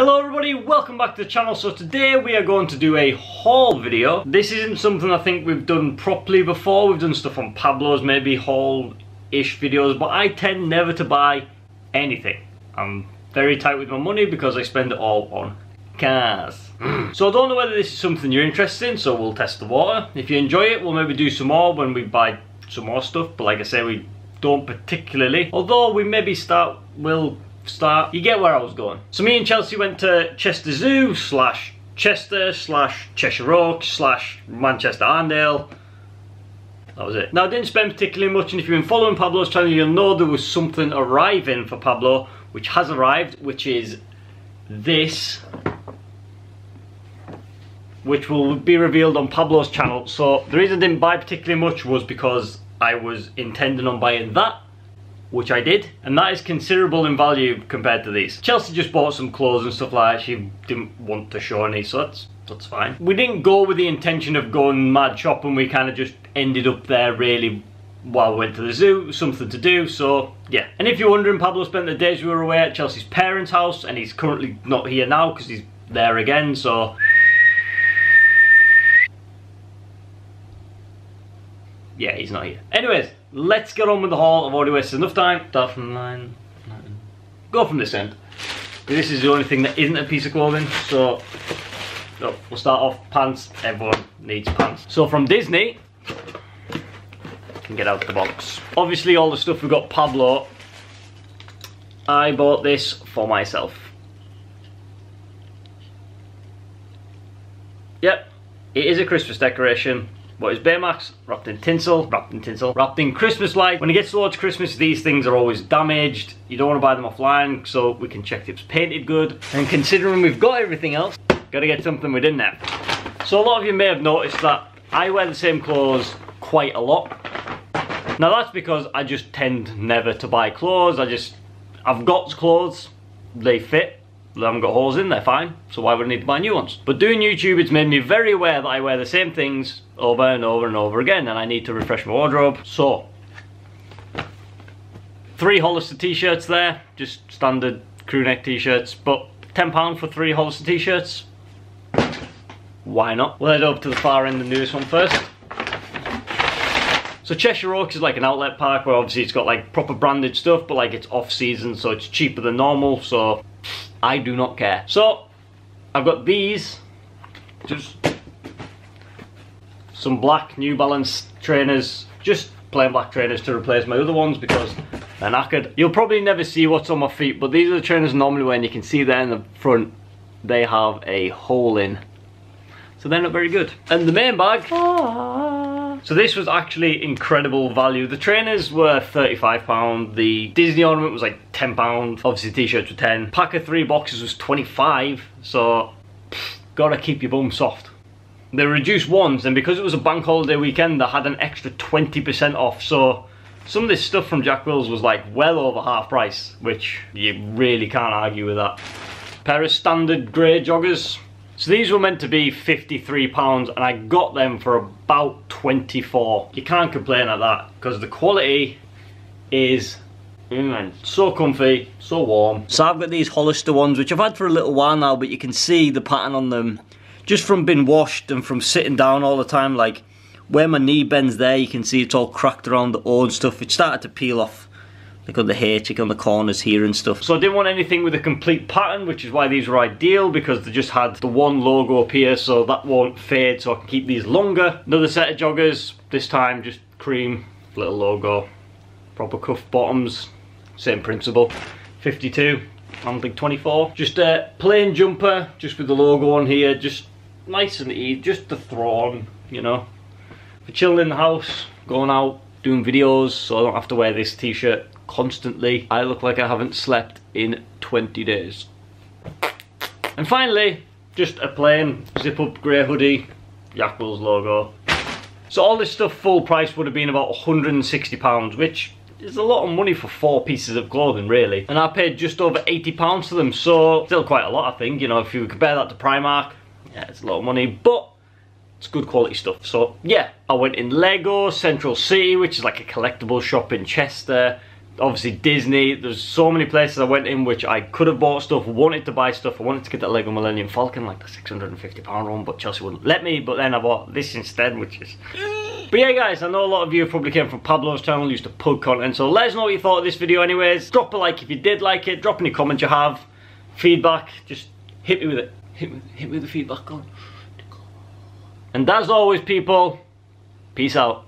Hello everybody, welcome back to the channel. So today we are going to do a haul video. This isn't something I think we've done properly before. We've done stuff on Pablo's, maybe haul-ish videos, but I tend never to buy anything. I'm very tight with my money because I spend it all on cars. so I don't know whether this is something you're interested in, so we'll test the water. If you enjoy it, we'll maybe do some more when we buy some more stuff, but like I say, we don't particularly. Although we maybe start, we'll start, you get where I was going. So me and Chelsey went to Chester Zoo slash Chester slash Cheshire Oak slash Manchester Arndale. That was it. Now I didn't spend particularly much and if you've been following Pablo's channel you'll know there was something arriving for Pablo which has arrived which is this which will be revealed on Pablo's channel. So the reason I didn't buy particularly much was because I was intending on buying that which I did, and that is considerable in value compared to these. Chelsey just bought some clothes and stuff like that, she didn't want to show any, so that's, that's fine. We didn't go with the intention of going mad shopping, we kind of just ended up there really while we went to the zoo, something to do, so yeah. And if you're wondering, Pablo spent the days we were away at Chelsey's parents' house, and he's currently not here now because he's there again, so... Yeah, he's not here. Anyways, let's get on with the haul. I've already wasted enough time. Start from line, line. Go from this end. This is the only thing that isn't a piece of clothing, so oh, we'll start off pants. Everyone needs pants. So from Disney, can get out the box. Obviously all the stuff we got Pablo, I bought this for myself. Yep, it is a Christmas decoration. What is Baymax? Wrapped in tinsel, wrapped in tinsel, wrapped in Christmas light. When it gets towards Christmas, these things are always damaged. You don't want to buy them offline, so we can check if it's painted good. And considering we've got everything else, gotta get something didn't have. So a lot of you may have noticed that I wear the same clothes quite a lot. Now that's because I just tend never to buy clothes. I just, I've got clothes, they fit, they haven't got holes in, they're fine, so why would I need to buy new ones? But doing YouTube, it's made me very aware that I wear the same things over and over and over again, and I need to refresh my wardrobe. So, three Hollister t-shirts there, just standard crew neck t-shirts, but £10 for three Hollister t-shirts, why not? We'll head over to the far end do this one first. So Cheshire Oaks is like an outlet park where obviously it's got like proper branded stuff, but like it's off season, so it's cheaper than normal, so I do not care. So, I've got these, just some black New Balance trainers, just plain black trainers to replace my other ones because they're knackered. You'll probably never see what's on my feet, but these are the trainers normally when you can see there in the front, they have a hole in. So they're not very good. And the main bag, ah. So this was actually incredible value. The trainers were £35, the Disney ornament was like £10, obviously t-shirts were 10 Pack of three boxes was 25 so pff, gotta keep your bum soft. They reduced ones and because it was a bank holiday weekend they had an extra 20% off so some of this stuff from Jack Wills was like well over half price which you really can't argue with that. Pair of standard grey joggers so these were meant to be £53 and I got them for about 24 You can't complain at that because the quality is immense. So comfy, so warm. So I've got these Hollister ones which I've had for a little while now but you can see the pattern on them just from being washed and from sitting down all the time like where my knee bends there you can see it's all cracked around the old stuff. It started to peel off on the hair cheek on the corners here and stuff. So I didn't want anything with a complete pattern, which is why these were ideal because they just had the one logo up here so that won't fade so I can keep these longer. Another set of joggers, this time just cream, little logo, proper cuff bottoms, same principle. 52, I'm think 24. Just a plain jumper, just with the logo on here, just nice and easy, just to throw on, you know. For chilling in the house, going out, doing videos, so I don't have to wear this t-shirt constantly. I look like I haven't slept in 20 days. And finally, just a plain zip-up grey hoodie, Jack Wills logo. So all this stuff full price would have been about £160, which is a lot of money for four pieces of clothing, really. And I paid just over £80 for them, so still quite a lot, I think. You know, if you compare that to Primark, yeah, it's a lot of money, but it's good quality stuff. So, yeah, I went in Lego, Central City, which is like a collectible shop in Chester, obviously Disney. There's so many places I went in which I could have bought stuff, wanted to buy stuff. I wanted to get that Lego Millennium Falcon, like the 650 pound one, but Chelsey wouldn't let me. But then I bought this instead, which is. But yeah, guys, I know a lot of you probably came from Pablo's channel, used to pug content. So let us know what you thought of this video, anyways. Drop a like if you did like it. Drop any comments you have, feedback. Just hit me with it. Hit me, hit me with the feedback on. And as always, people, peace out.